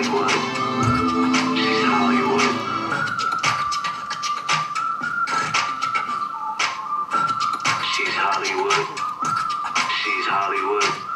Hollywood. She's Hollywood. She's Hollywood. She's Hollywood.